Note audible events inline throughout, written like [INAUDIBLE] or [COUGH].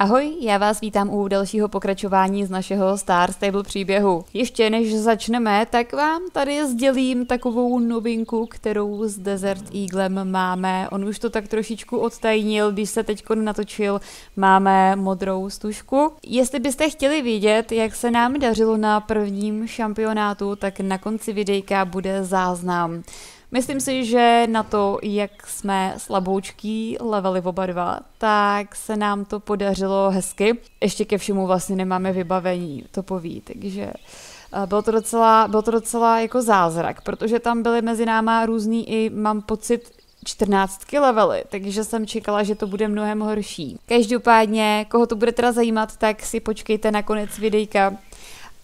Ahoj, já vás vítám u dalšího pokračování z našeho Star Stable příběhu. Ještě než začneme, tak vám tady sdělím takovou novinku, kterou s Desert Eaglem máme. On už to tak trošičku odtajnil, když se teď natočil, máme modrou stužku. Jestli byste chtěli vidět, jak se nám dařilo na prvním šampionátu, tak na konci videjka bude záznam. Myslím si, že na to, jak jsme slaboučký leveli oba dva, tak se nám to podařilo hezky. Ještě ke všemu vlastně nemáme vybavení topový, takže eh, bylo to docela, bylo to docela jako zázrak, protože tam byly mezi náma různý i, mám pocit, 14 levely, takže jsem čekala, že to bude mnohem horší. Každopádně, koho to bude teda zajímat, tak si počkejte na konec videjka.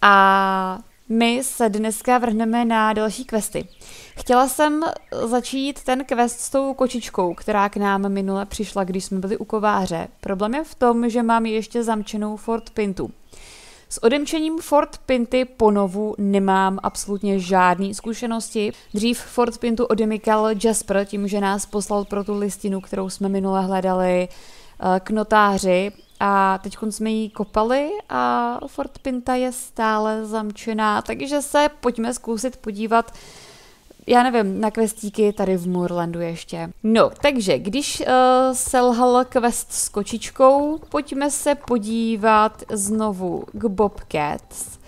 A my se dneska vrhneme na další questy. Chtěla jsem začít ten quest s tou kočičkou, která k nám minule přišla, když jsme byli u kováře. Problém je v tom, že mám ještě zamčenou Fort Pintu. S odemčením Fort Pinty ponovu nemám absolutně žádné zkušenosti. Dřív Fort Pintu odemykal Jasper tím, že nás poslal pro tu listinu, kterou jsme minule hledali eh, k notáři a teď jsme ji kopali a Fort Pinta je stále zamčená, takže se pojďme zkusit podívat, já nevím, na questíky tady v Moorlandu ještě. No, takže když uh, selhal quest s kočičkou, pojďme se podívat znovu k Bobcats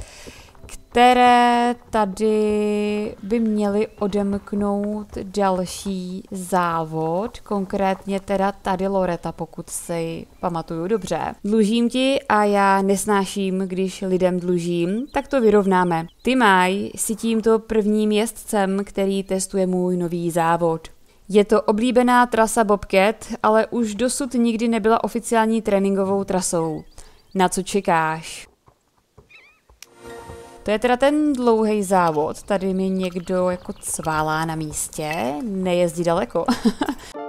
které tady by měly odemknout další závod, konkrétně teda tady Loreta, pokud si pamatuju dobře. Dlužím ti a já nesnáším, když lidem dlužím, tak to vyrovnáme. Ty maj si tímto prvním jezdcem, který testuje můj nový závod. Je to oblíbená trasa Bobcat, ale už dosud nikdy nebyla oficiální tréninkovou trasou. Na co čekáš? To je teda ten dlouhý závod. Tady mi někdo jako cválá na místě, nejezdí daleko. [LAUGHS]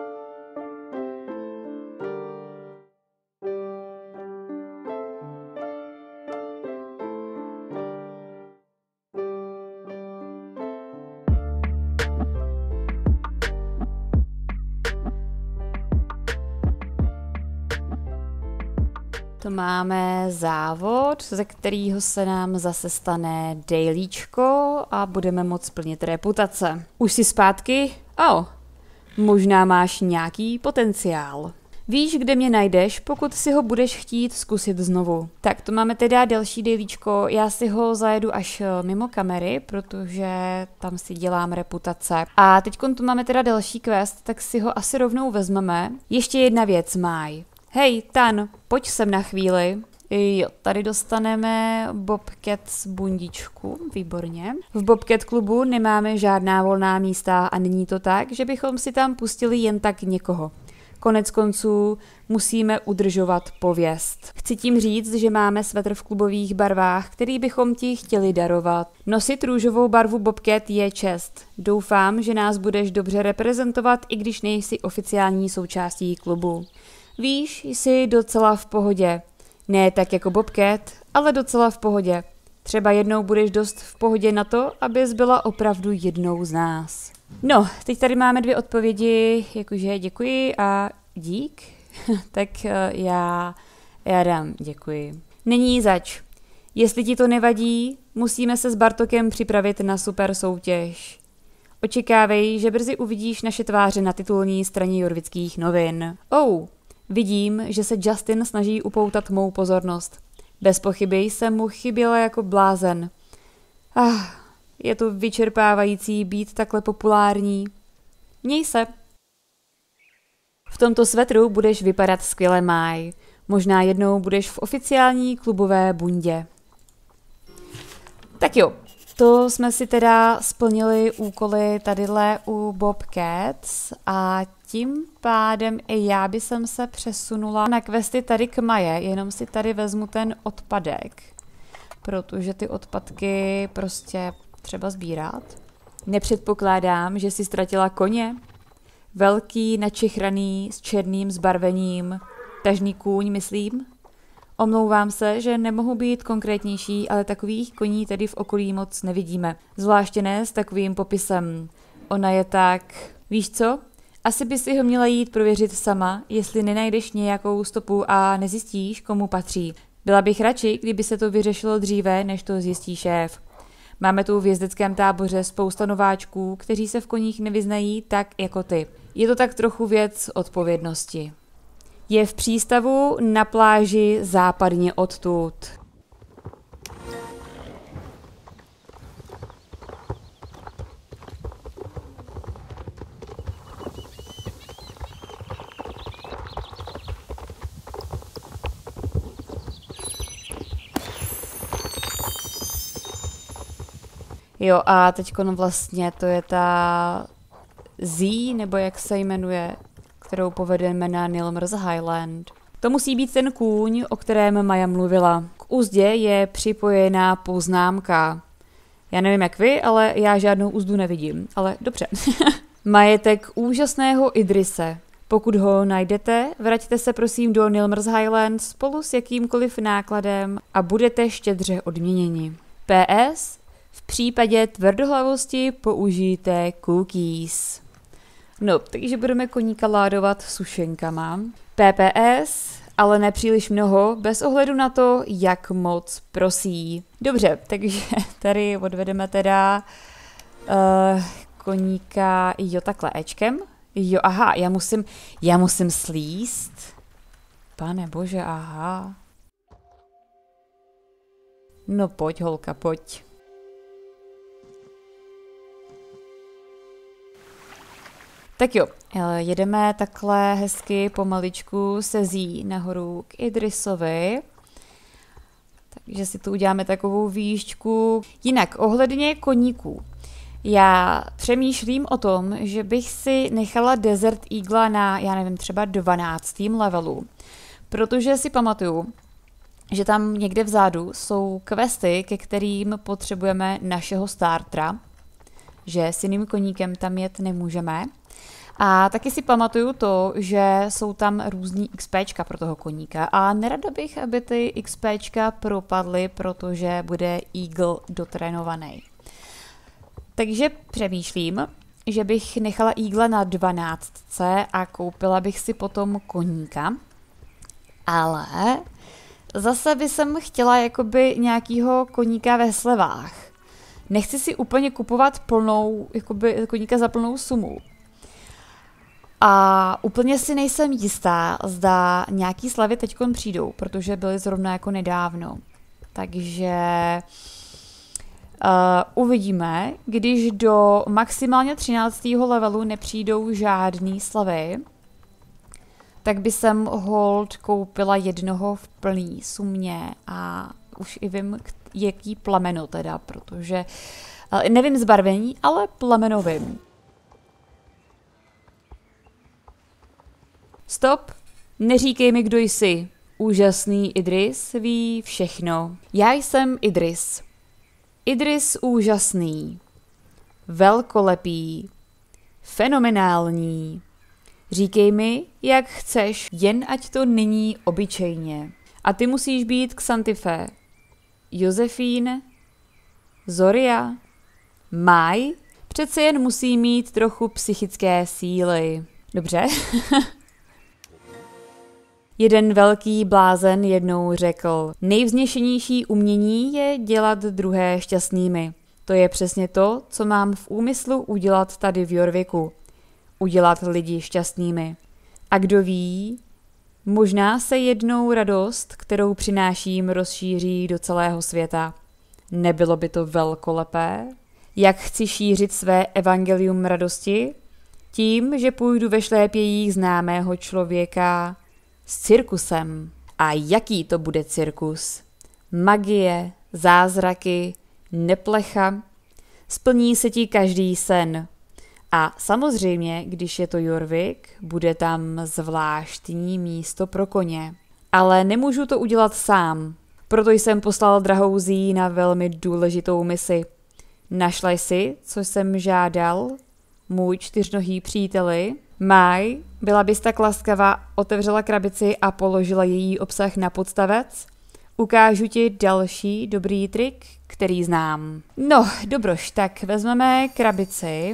To máme závod, ze kterého se nám zase stane dailíčko a budeme moc plnit reputace. Už si zpátky? Oh, možná máš nějaký potenciál. Víš, kde mě najdeš, pokud si ho budeš chtít zkusit znovu. Tak to máme teda další dailíčko, já si ho zajedu až eh, mimo kamery, protože tam si dělám reputace. A teď tu máme teda další quest, tak si ho asi rovnou vezmeme. Ještě jedna věc, Maj. Hej, Tan, pojď sem na chvíli. Jo, tady dostaneme Bobcat z bundičku, výborně. V Bobcat klubu nemáme žádná volná místa a není to tak, že bychom si tam pustili jen tak někoho. Konec konců musíme udržovat pověst. Chci tím říct, že máme svetr v klubových barvách, který bychom ti chtěli darovat. Nosit růžovou barvu Bobcat je čest. Doufám, že nás budeš dobře reprezentovat, i když nejsi oficiální součástí klubu. Víš, jsi docela v pohodě. Ne tak jako Bobcat, ale docela v pohodě. Třeba jednou budeš dost v pohodě na to, abys byla opravdu jednou z nás. No, teď tady máme dvě odpovědi, jakože děkuji a dík. [LAUGHS] tak uh, já, já dám děkuji. Není zač. Jestli ti to nevadí, musíme se s Bartokem připravit na super soutěž. Očekávej, že brzy uvidíš naše tváře na titulní straně Jorvických novin. Oh, Vidím, že se Justin snaží upoutat mou pozornost. Bez pochyby jsem mu chyběla jako blázen. Ah, je to vyčerpávající být takhle populární. Měj se. V tomto svetru budeš vypadat skvěle máj. Možná jednou budeš v oficiální klubové bundě. Tak jo, to jsme si teda splnili úkoly tadyhle u Bobcats a tím pádem i já by jsem se přesunula na questy tady k Maje, jenom si tady vezmu ten odpadek, protože ty odpadky prostě třeba sbírat. Nepředpokládám, že si ztratila koně. Velký, načichraný, s černým zbarvením, tažný kůň, myslím. Omlouvám se, že nemohu být konkrétnější, ale takových koní tedy v okolí moc nevidíme. Zvláště ne s takovým popisem. Ona je tak... Víš co? Asi by si ho měla jít prověřit sama, jestli nenajdeš nějakou stopu a nezjistíš, komu patří. Byla bych radši, kdyby se to vyřešilo dříve, než to zjistí šéf. Máme tu v jezdeckém táboře spousta nováčků, kteří se v koních nevyznají tak jako ty. Je to tak trochu věc odpovědnosti. Je v přístavu na pláži západně odtud. Jo, a teď vlastně to je ta Z, nebo jak se jmenuje, kterou povedeme na Nilmers Highland. To musí být ten kůň, o kterém Maja mluvila. K úzdě je připojená poznámka. Já nevím jak vy, ale já žádnou úzdu nevidím. Ale dobře. [LAUGHS] Majetek úžasného Idrise. Pokud ho najdete, vraťte se prosím do Nilmers Highland spolu s jakýmkoliv nákladem a budete štědře odměněni. PS. V případě tvrdohlavosti použijte cookies. No, takže budeme koníka ládovat sušenkama. PPS, ale nepříliš mnoho, bez ohledu na to, jak moc prosí. Dobře, takže [LAUGHS] tady odvedeme teda uh, koníka, jo takhle Ečkem. Jo, aha, já musím, já musím slíst. Pane bože, aha. No pojď, holka, pojď. Tak jo, eh, jedeme takhle hezky pomaličku se zí nahoru k Idrisovi. Takže si tu uděláme takovou výšťku. Jinak, ohledně koníků. Já přemýšlím o tom, že bych si nechala Desert Eagle na, já nevím, třeba 12. levelu. Protože si pamatuju, že tam někde vzadu jsou questy, ke kterým potřebujeme našeho startra, že s jiným koníkem tam jet nemůžeme. A taky si pamatuju to, že jsou tam různý XPčka pro toho koníka a nerada bych, aby ty XPčka propadly, protože bude Eagle dotrénovaný. Takže přemýšlím, že bych nechala Eagle na 12 a koupila bych si potom koníka. Ale zase by jsem chtěla jakoby nějakýho koníka ve slevách. Nechci si úplně kupovat plnou, jakoby koníka za plnou sumu, a úplně si nejsem jistá, zda nějaký slavy teď přijdou, protože byly zrovna jako nedávno. Takže uh, uvidíme, když do maximálně 13. levelu nepřijdou žádný slavy, tak by jsem hold koupila jednoho v plný sumě a už i vím, jaký plameno teda, protože uh, nevím zbarvení, ale plameno Stop, neříkej mi, kdo jsi. Úžasný Idris ví všechno. Já jsem Idris. Idris úžasný. Velkolepý. Fenomenální. Říkej mi, jak chceš, jen ať to není obyčejně. A ty musíš být Xantife. Josefín, Zoria, Maj, přece jen musí mít trochu psychické síly. Dobře? [LAUGHS] Jeden velký blázen jednou řekl, nejvzněšenější umění je dělat druhé šťastnými. To je přesně to, co mám v úmyslu udělat tady v Jorviku. Udělat lidi šťastnými. A kdo ví, možná se jednou radost, kterou přináším, rozšíří do celého světa. Nebylo by to velkolepé? Jak chci šířit své evangelium radosti? Tím, že půjdu ve šlépějích známého člověka, s cirkusem. A jaký to bude cirkus? Magie, zázraky, neplecha. Splní se ti každý sen. A samozřejmě, když je to Jorvik, bude tam zvláštní místo pro koně. Ale nemůžu to udělat sám. Proto jsem poslal Zí na velmi důležitou misi. Našla jsi, co jsem žádal, můj čtyřnohý příteli? Maj, byla bys tak laskavá, otevřela krabici a položila její obsah na podstavec? Ukážu ti další dobrý trik, který znám. No, dobroš, tak vezmeme krabici.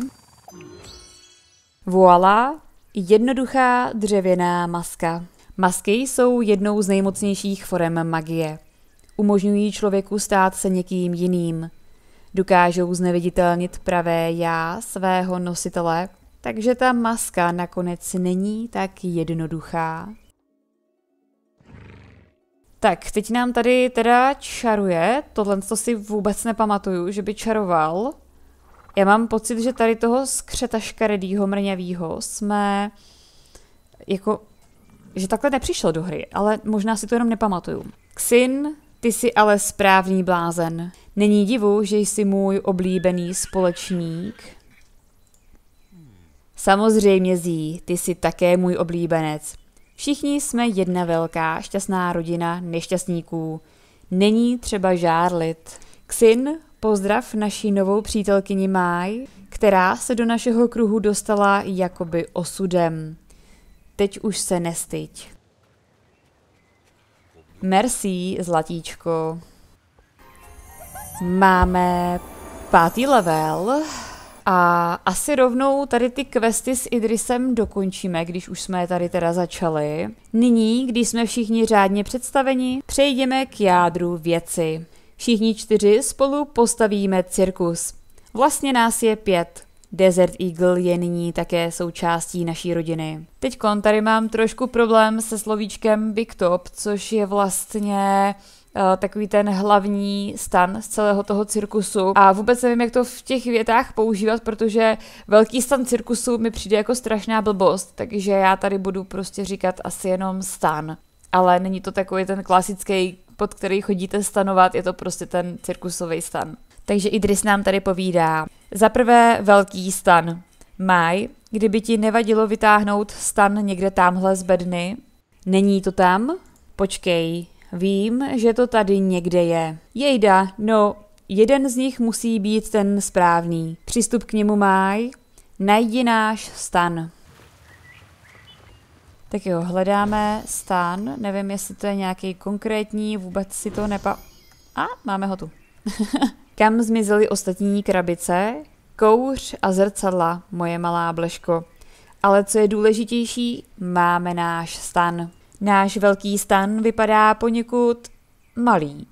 Voila, Jednoduchá dřevěná maska. Masky jsou jednou z nejmocnějších forem magie. Umožňují člověku stát se někým jiným. Dokážou zneviditelnit pravé já svého nositele, takže ta maska nakonec není tak jednoduchá. Tak, teď nám tady teda čaruje, tohle to si vůbec nepamatuju, že by čaroval. Já mám pocit, že tady toho skřeta škaredýho mrňavýho jsme jako, že takhle nepřišel do hry, ale možná si to jenom nepamatuju. Xin, ty jsi ale správný blázen. Není divu, že jsi můj oblíbený společník. Samozřejmě Zí, ty jsi také můj oblíbenec. Všichni jsme jedna velká, šťastná rodina nešťastníků. Není třeba žárlit. Xin, pozdrav naší novou přítelkyni Maj, která se do našeho kruhu dostala jakoby osudem. Teď už se nestyď. Merci, zlatíčko. Máme pátý level. A asi rovnou tady ty questy s Idrisem dokončíme, když už jsme tady teda začali. Nyní, když jsme všichni řádně představeni, přejdeme k jádru věci. Všichni čtyři spolu postavíme cirkus. Vlastně nás je pět. Desert Eagle je nyní také součástí naší rodiny. Teď tady mám trošku problém se slovíčkem Big Top, což je vlastně takový ten hlavní stan z celého toho cirkusu. A vůbec nevím, jak to v těch větách používat, protože velký stan cirkusu mi přijde jako strašná blbost, takže já tady budu prostě říkat asi jenom stan. Ale není to takový ten klasický, pod který chodíte stanovat, je to prostě ten cirkusový stan. Takže Idris nám tady povídá. Za prvé velký stan. Maj, kdyby ti nevadilo vytáhnout stan někde tamhle z bedny, není to tam? Počkej, Vím, že to tady někde je. Jejda, no, jeden z nich musí být ten správný. Přístup k němu máj. Najdi náš stan. Tak jo, hledáme stan. Nevím, jestli to je nějaký konkrétní, vůbec si to nepa... A, máme ho tu. [LAUGHS] Kam zmizely ostatní krabice? Kouř a zrcadla, moje malá bleško. Ale co je důležitější, máme náš stan. Náš velký stan vypadá poněkud malý.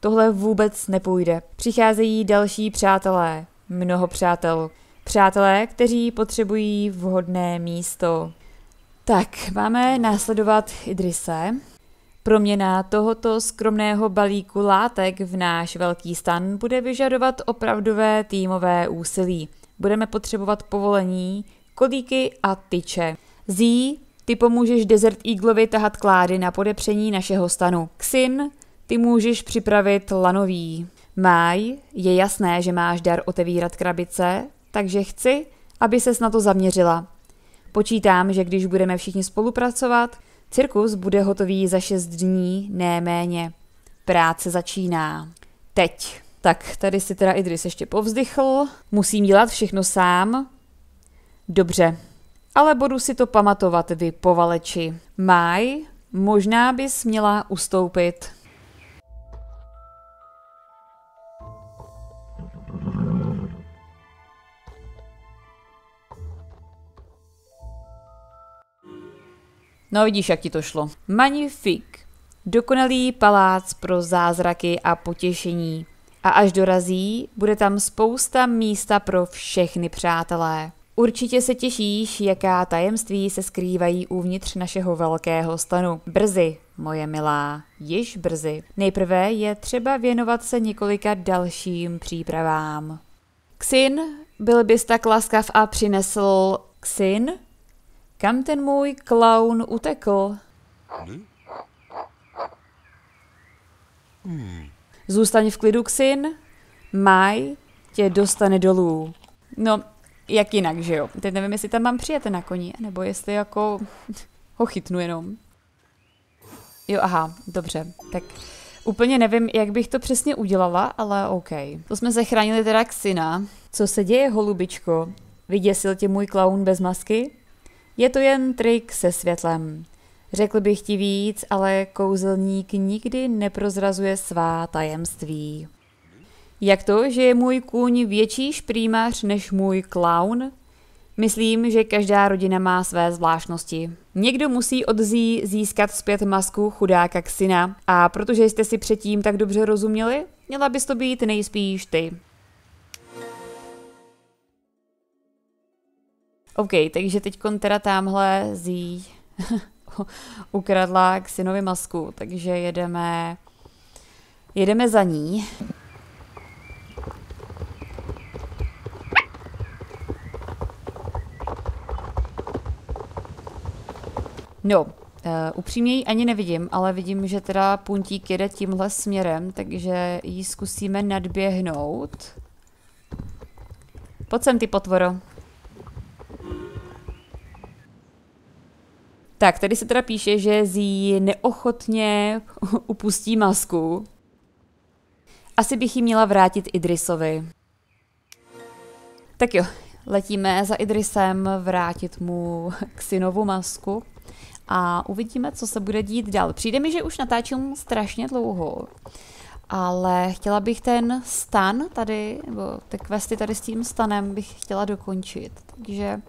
Tohle vůbec nepůjde. Přicházejí další přátelé, mnoho přátel. Přátelé, kteří potřebují vhodné místo. Tak, máme následovat Idrise. Proměna tohoto skromného balíku látek v náš velký stan bude vyžadovat opravdové týmové úsilí. Budeme potřebovat povolení, kolíky a tyče. Zí ty pomůžeš Desert Eagleovi tahat klády na podepření našeho stanu. Xin, ty můžeš připravit lanový. Maj, je jasné, že máš dar otevírat krabice, takže chci, aby ses na to zaměřila. Počítám, že když budeme všichni spolupracovat, cirkus bude hotový za šest dní, ne méně. Práce začíná. Teď. Tak, tady si teda Idris ještě povzdychl. Musím dělat všechno sám. Dobře, ale budu si to pamatovat, vy povaleči. Maj, možná bys měla ustoupit. No vidíš, jak ti to šlo. Magnifik. Dokonalý palác pro zázraky a potěšení. A až dorazí, bude tam spousta místa pro všechny přátelé. Určitě se těšíš, jaká tajemství se skrývají uvnitř našeho velkého stanu. Brzy, moje milá, již brzy. Nejprve je třeba věnovat se několika dalším přípravám. Xin, byl bys tak laskav a přinesl Xin? Kam ten můj klaun utekl? Zůstaň v klidu, Xin. Maj tě dostane dolů. No, jak jinak, že jo? Teď nevím, jestli tam mám přijet na koni, nebo jestli jako ho chytnu jenom. Jo, aha, dobře. Tak úplně nevím, jak bych to přesně udělala, ale OK. To jsme zachránili teda syna. Co se děje, holubičko? Vyděsil tě můj klaun bez masky? Je to jen trik se světlem. Řekl bych ti víc, ale kouzelník nikdy neprozrazuje svá tajemství. Jak to, že je můj kůň větší šprýmař než můj klaun? Myslím, že každá rodina má své zvláštnosti. Někdo musí od Zí získat zpět masku chudáka syna a protože jste si předtím tak dobře rozuměli, měla bys to být nejspíš ty. OK, takže teď teda tamhle Zí [LAUGHS] ukradla k synovi masku, takže jedeme, jedeme za ní. No, uh, upřímně ji ani nevidím, ale vidím, že teda puntík jede tímhle směrem, takže ji zkusíme nadběhnout. Pojď sem ty potvoro. Tak, tady se teda píše, že Zí neochotně [LAUGHS] upustí masku. Asi bych ji měla vrátit Idrisovi. Tak jo, letíme za Idrisem vrátit mu [LAUGHS] k synovu masku a uvidíme, co se bude dít dál. Přijde mi, že už natáčím strašně dlouho, ale chtěla bych ten stan tady, nebo ty questy tady s tím stanem bych chtěla dokončit, takže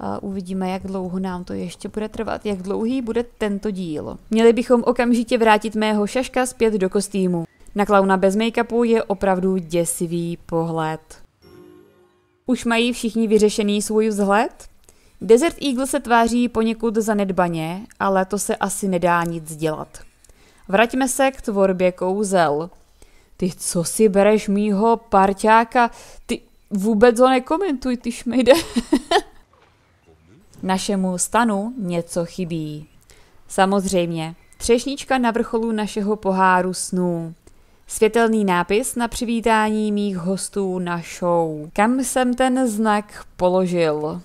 uh, uvidíme, jak dlouho nám to ještě bude trvat, jak dlouhý bude tento díl. Měli bychom okamžitě vrátit mého šaška zpět do kostýmu. Na klauna bez make-upu je opravdu děsivý pohled. Už mají všichni vyřešený svůj vzhled? Desert Eagle se tváří poněkud zanedbaně, ale to se asi nedá nic dělat. Vraťme se k tvorbě kouzel. Ty co si bereš mýho parťáka? Ty vůbec ho nekomentuj, ty šmejde. [LAUGHS] Našemu stanu něco chybí. Samozřejmě, třešnička na vrcholu našeho poháru snů. Světelný nápis na přivítání mých hostů na show. Kam jsem ten znak položil?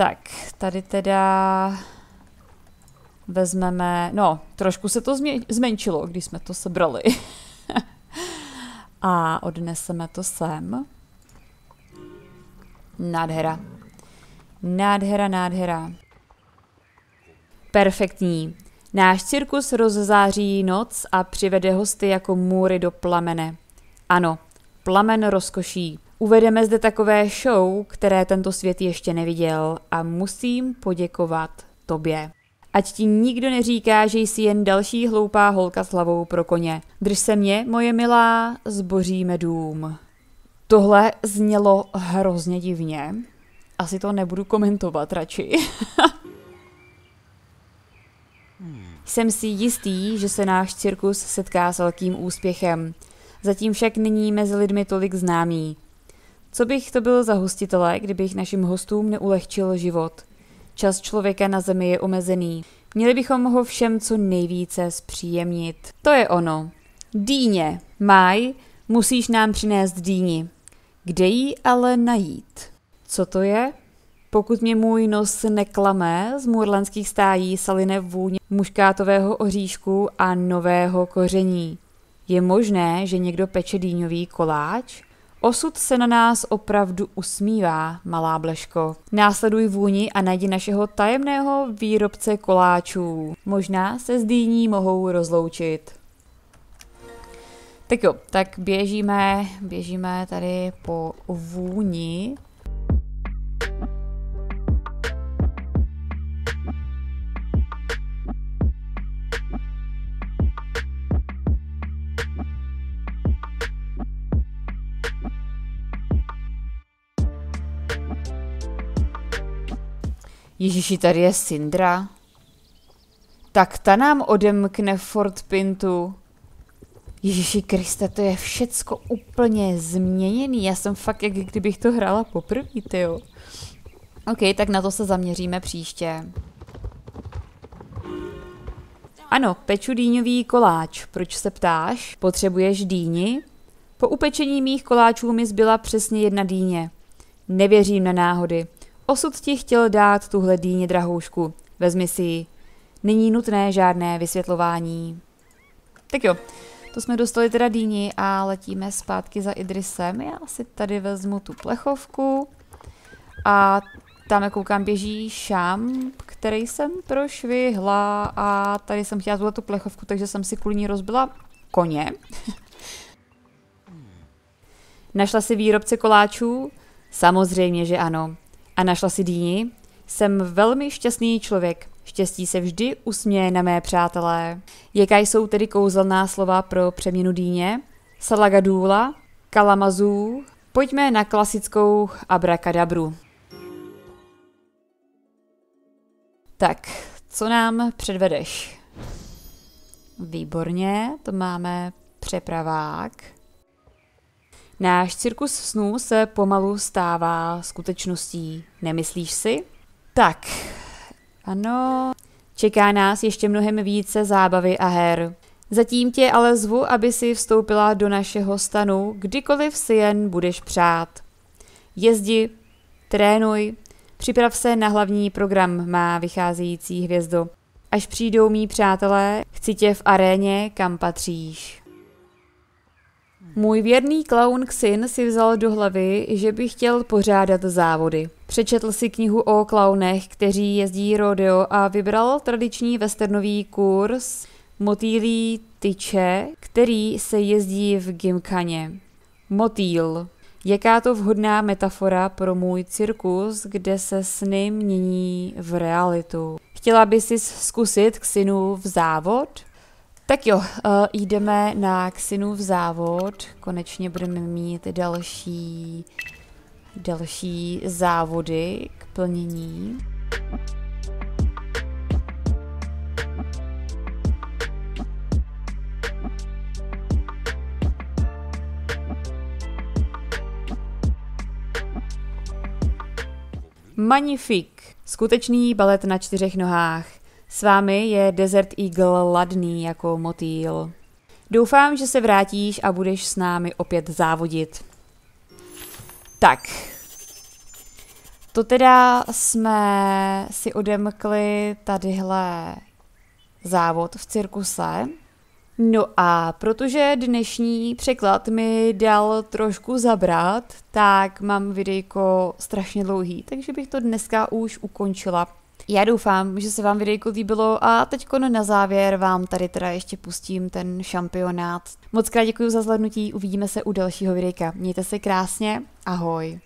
Tak, tady teda vezmeme, no, trošku se to zmenšilo, když jsme to sebrali. [LAUGHS] A odneseme to sem. Nádhera. Nádhera, nádhera. Perfektní. Náš cirkus rozzáří noc a přivede hosty jako můry do plamene. Ano, plamen rozkoší. Uvedeme zde takové show, které tento svět ještě neviděl a musím poděkovat tobě. Ať ti nikdo neříká, že jsi jen další hloupá holka s hlavou pro koně. Drž se mě, moje milá, zboříme dům. Tohle znělo hrozně divně. Asi to nebudu komentovat radši. [LAUGHS] Jsem si jistý, že se náš cirkus setká s velkým úspěchem. Zatím však není mezi lidmi tolik známý. Co bych to byl za hostitele, kdybych našim hostům neulehčil život? Čas člověka na zemi je omezený. Měli bychom ho všem co nejvíce zpříjemnit. To je ono. Dýně. Maj, musíš nám přinést dýni. Kde jí ale najít? Co to je? Pokud mě můj nos neklame, z murlanských stájí saline vůně muškátového oříšku a nového koření. Je možné, že někdo peče dýňový koláč? Osud se na nás opravdu usmívá, malá Bleško. Následuj vůni a najdi našeho tajemného výrobce koláčů. Možná se s dýní mohou rozloučit. Tak jo, tak běžíme, běžíme tady po vůni. Ježíši, tady je Sindra. Tak ta nám odemkne Fort Pintu. Ježíši Kriste, to je všecko úplně změněný. Já jsem fakt, jak kdybych to hrála poprvé, jo. OK, tak na to se zaměříme příště. Ano, peču dýňový koláč. Proč se ptáš? Potřebuješ dýni? Po upečení mých koláčů mi zbyla přesně jedna dýně. Nevěřím na náhody. Osud ti chtěl dát tuhle dýně drahoušku. Vezmi si ji. Není nutné žádné vysvětlování. Tak jo, to jsme dostali teda dýni a letíme zpátky za Idrisem. Já si tady vezmu tu plechovku a tam, koukám, běží šam, který jsem prošvihla a tady jsem chtěla zvolat tu plechovku, takže jsem si kvůli ní rozbila koně. [LAUGHS] Našla si výrobce koláčů? Samozřejmě, že ano. A našla si dýni? Jsem velmi šťastný člověk. Štěstí se vždy usměje na mé přátelé. Jaká jsou tedy kouzelná slova pro přeměnu dýně? Salagadula, kalamazů, pojďme na klasickou abrakadabru. Tak, co nám předvedeš? Výborně, to máme přepravák. Náš cirkus snů se pomalu stává skutečností, nemyslíš si? Tak, ano, čeká nás ještě mnohem více zábavy a her. Zatím tě ale zvu, aby si vstoupila do našeho stanu, kdykoliv si jen budeš přát. Jezdi, trénuj, připrav se na hlavní program má vycházející hvězdo. Až přijdou mý přátelé, chci tě v aréně, kam patříš. Můj věrný klaun Xin si vzal do hlavy, že by chtěl pořádat závody. Přečetl si knihu o klaunech, kteří jezdí rodeo a vybral tradiční westernový kurz Motýlí tyče, který se jezdí v Gimkaně. Motýl. Jaká to vhodná metafora pro můj cirkus, kde se sny mění v realitu. Chtěla by si zkusit k synu v závod? Tak jo, uh, jdeme na v závod. Konečně budeme mít další, další závody k plnění. Magnifik. Skutečný balet na čtyřech nohách. S vámi je Desert Eagle ladný jako motýl. Doufám, že se vrátíš a budeš s námi opět závodit. Tak. To teda jsme si odemkli tadyhle závod v cirkuse. No a protože dnešní překlad mi dal trošku zabrat, tak mám videjko strašně dlouhý, takže bych to dneska už ukončila. Já doufám, že se vám videjko líbilo a teď na závěr vám tady teda ještě pustím ten šampionát. Moc krát děkuji za zhlednutí, uvidíme se u dalšího videjka. Mějte se krásně, ahoj.